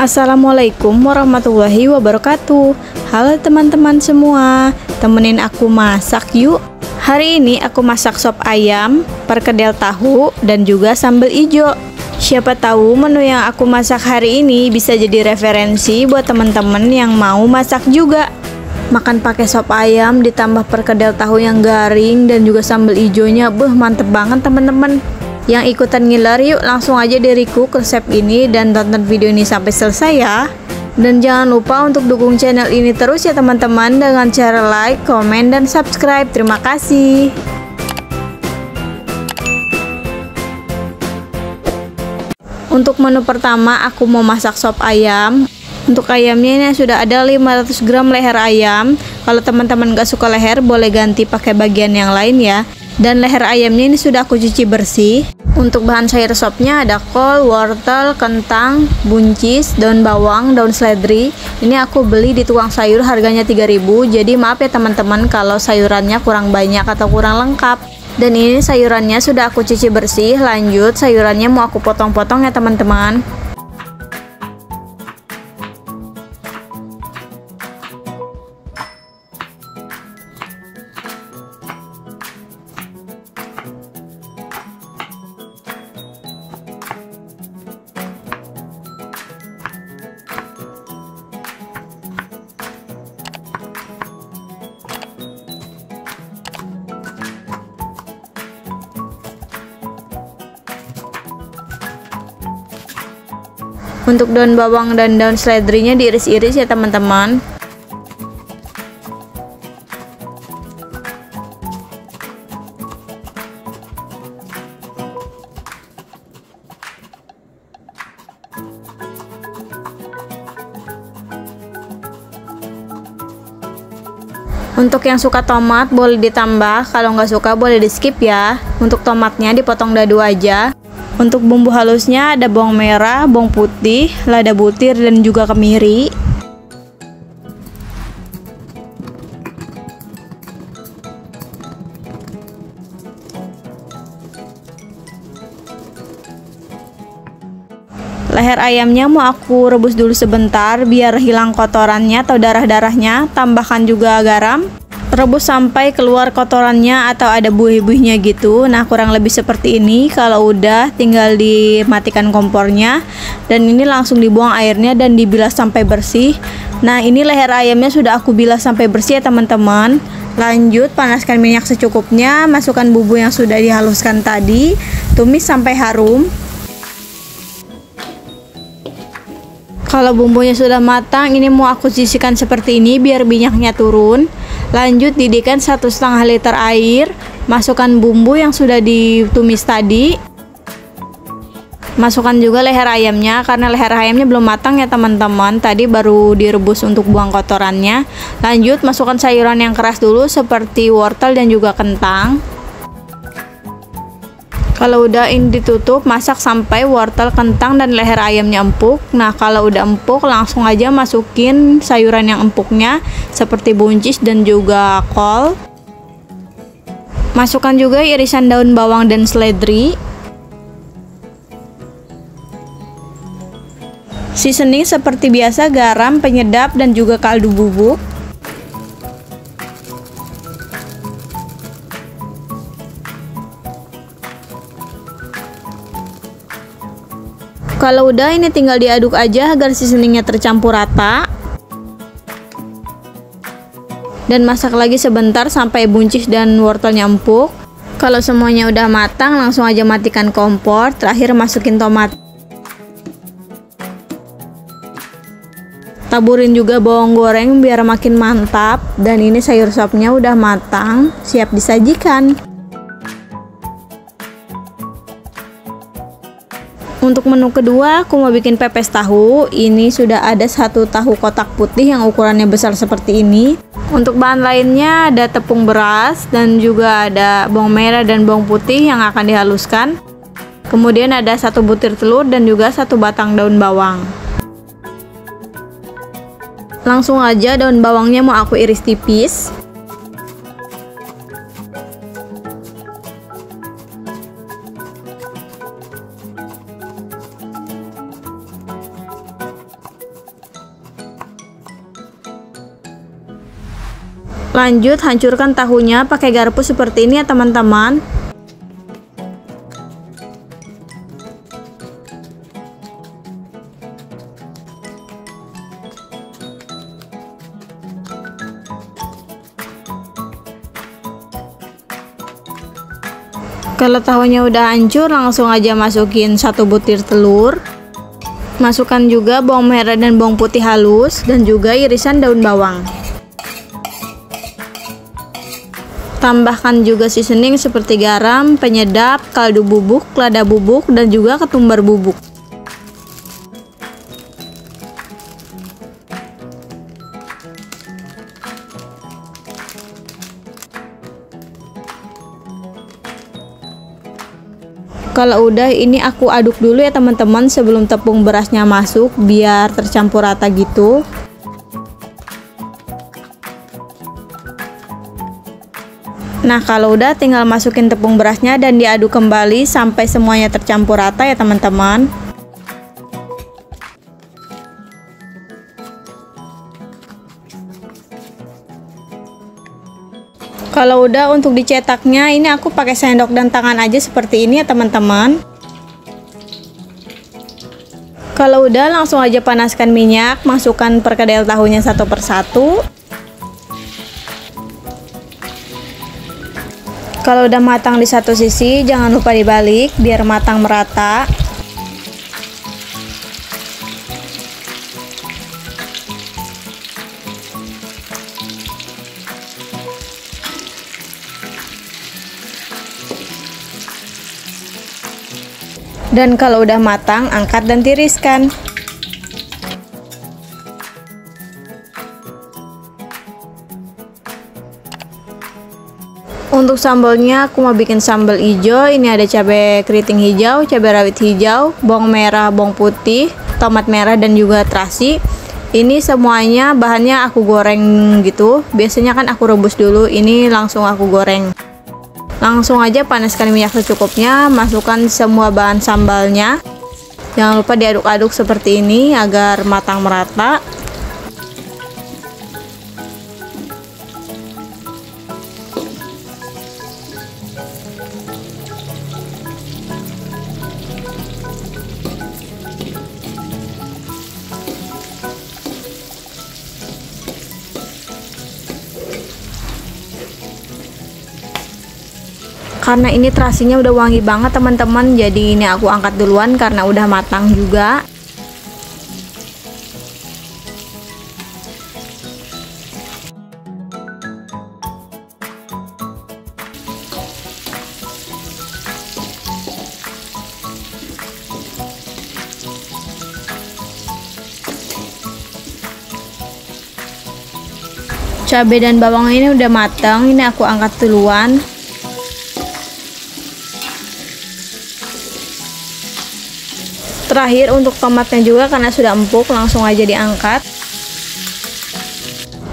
Assalamualaikum warahmatullahi wabarakatuh. Halo teman-teman semua Temenin aku masak yuk. Hari ini aku masak sop ayam, perkedel tahu, dan juga sambal ijo. Siapa tahu menu yang aku masak hari ini bisa jadi referensi buat teman-teman yang mau masak juga. Makan pakai sop ayam ditambah perkedel tahu yang garing dan juga sambal ijonya. Beuh mantep banget teman-teman yang ikutan ngiler yuk langsung aja diriku ke resep ini dan tonton video ini sampai selesai ya. Dan jangan lupa untuk dukung channel ini terus ya teman-teman dengan cara like, komen, dan subscribe. Terima kasih. Untuk menu pertama aku mau masak sop ayam. Untuk ayamnya ini sudah ada 500 gram leher ayam. Kalau teman-teman gak suka leher boleh ganti pakai bagian yang lain ya. Dan leher ayamnya ini sudah aku cuci bersih. Untuk bahan sayur sopnya ada kol, wortel, kentang, buncis, daun bawang, daun seledri. Ini aku beli di tukang sayur harganya 3000 Jadi maaf ya teman-teman kalau sayurannya kurang banyak atau kurang lengkap. Dan ini sayurannya sudah aku cuci bersih. Lanjut sayurannya mau aku potong-potong ya teman-teman. Untuk daun bawang dan daun seledrinya diiris-iris ya teman-teman. Untuk yang suka tomat boleh ditambah, kalau nggak suka boleh di skip ya. Untuk tomatnya dipotong dadu aja. Untuk bumbu halusnya ada bawang merah, bawang putih, lada butir dan juga kemiri. Leher ayamnya mau aku rebus dulu sebentar biar hilang kotorannya atau darah-darahnya. Tambahkan juga garam rebus sampai keluar kotorannya atau ada buih-buihnya gitu. Nah kurang lebih seperti ini. Kalau udah tinggal dimatikan kompornya. Dan ini langsung dibuang airnya dan dibilas sampai bersih. Nah ini leher ayamnya sudah aku bilas sampai bersih ya teman-teman. Lanjut panaskan minyak secukupnya. Masukkan bumbu yang sudah dihaluskan tadi. Tumis sampai harum. Kalau bumbunya sudah matang ini mau aku sisihkan seperti ini biar minyaknya turun Lanjut didihkan satu setengah liter air, masukkan bumbu yang sudah ditumis tadi. Masukkan juga leher ayamnya karena leher ayamnya belum matang ya teman-teman. Tadi baru direbus untuk buang kotorannya. Lanjut masukkan sayuran yang keras dulu seperti wortel dan juga kentang. Kalau udah ini ditutup, masak sampai wortel, kentang, dan leher ayamnya empuk. Nah, kalau udah empuk, langsung aja masukin sayuran yang empuknya seperti buncis dan juga kol. Masukkan juga irisan daun bawang dan seledri. Seasoning seperti biasa garam, penyedap, dan juga kaldu bubuk. Kalau udah ini tinggal diaduk aja agar seasoningnya tercampur rata. Dan masak lagi sebentar sampai buncis dan wortelnya empuk. Kalau semuanya udah matang langsung aja matikan kompor. Terakhir masukin tomat. Taburin juga bawang goreng biar makin mantap dan ini sayur sopnya udah matang, siap disajikan. Untuk menu kedua, aku mau bikin pepes tahu. Ini sudah ada satu tahu kotak putih yang ukurannya besar seperti ini. Untuk bahan lainnya ada tepung beras dan juga ada bawang merah dan bawang putih yang akan dihaluskan. Kemudian ada satu butir telur dan juga satu batang daun bawang. Langsung aja daun bawangnya mau aku iris tipis. Lanjut hancurkan tahunya pakai garpu seperti ini ya teman-teman. Kalau tahunya udah hancur, langsung aja masukin satu butir telur. Masukkan juga bawang merah dan bawang putih halus dan juga irisan daun bawang. Tambahkan juga seasoning seperti garam, penyedap, kaldu bubuk, lada bubuk, dan juga ketumbar bubuk. Kalau udah ini aku aduk dulu ya teman-teman sebelum tepung berasnya masuk biar tercampur rata gitu. Nah kalau udah tinggal masukin tepung berasnya dan diaduk kembali sampai semuanya tercampur rata ya teman-teman. Kalau udah untuk dicetaknya ini aku pakai sendok dan tangan aja seperti ini ya teman-teman. Kalau udah langsung aja panaskan minyak, masukkan perkedel tahunya satu persatu. Kalau udah matang di satu sisi, jangan lupa dibalik biar matang merata. Dan kalau udah matang, angkat dan tiriskan. Untuk sambalnya aku mau bikin sambal hijau. Ini ada cabai keriting hijau, cabai rawit hijau, bawang merah, bawang putih, tomat merah dan juga terasi. Ini semuanya bahannya aku goreng gitu. Biasanya kan aku rebus dulu, ini langsung aku goreng. Langsung aja panaskan minyak secukupnya, masukkan semua bahan sambalnya. Jangan lupa diaduk-aduk seperti ini agar matang merata. Karena ini terasinya udah wangi banget teman-teman. Jadi ini aku angkat duluan karena udah matang juga. Cabai dan bawang ini udah matang. Ini aku angkat duluan Terakhir untuk tomatnya juga karena sudah empuk langsung aja diangkat.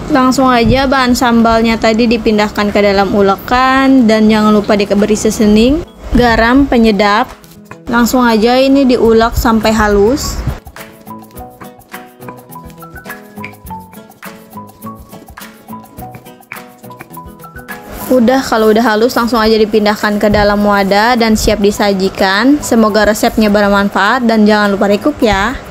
Langsung aja bahan sambalnya tadi dipindahkan ke dalam ulekan dan jangan lupa diberi seasoning, garam, penyedap. Langsung aja ini diulek sampai halus. Udah kalau udah halus langsung aja dipindahkan ke dalam wadah dan siap disajikan. Semoga resepnya bermanfaat dan jangan lupa recook ya.